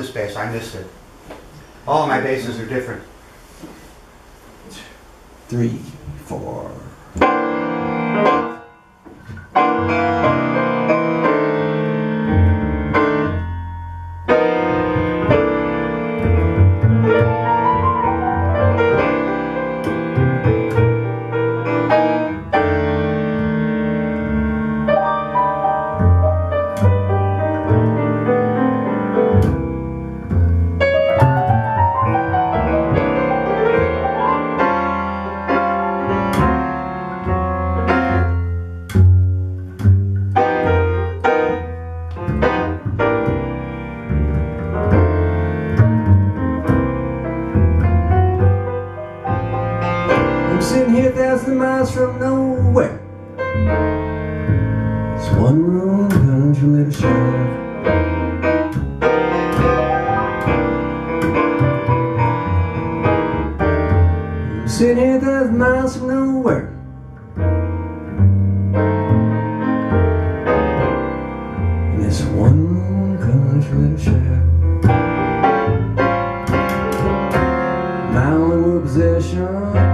this bass. I missed it. All my basses are different. Three, four. From nowhere. It's one room, country little shack. A thousand miles from nowhere. In this one room, country little shack. My only possession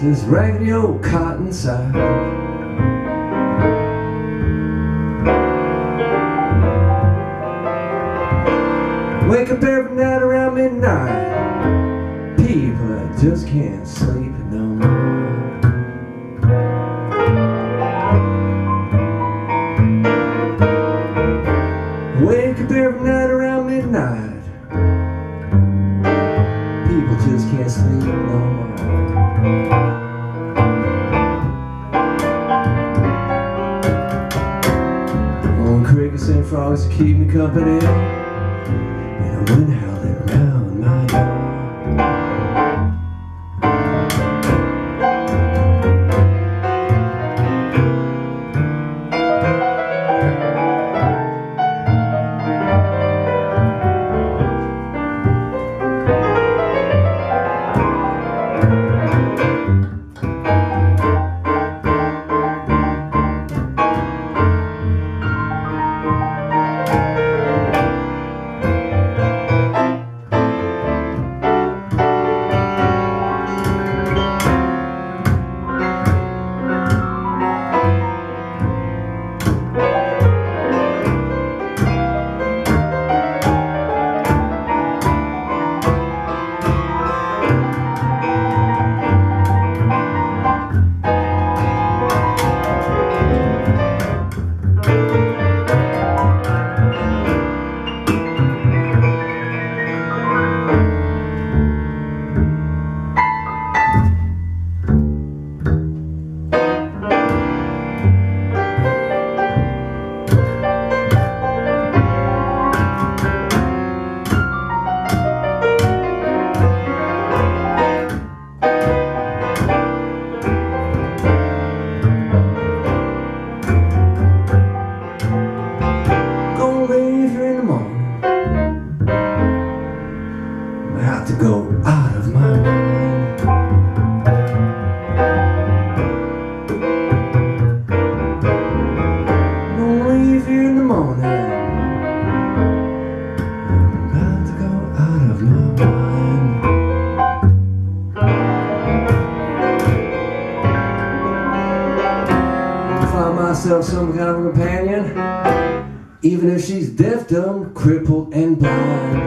this raggedy old cotton sack. Wake up every night around midnight. People that just can't sleep. Keep me company. And a wind howling around my door. To go out of my mind. Gonna leave in the morning. I'm about to go out of my mind. Find myself some kind of companion. Even if she's deaf, dumb, crippled, and blind.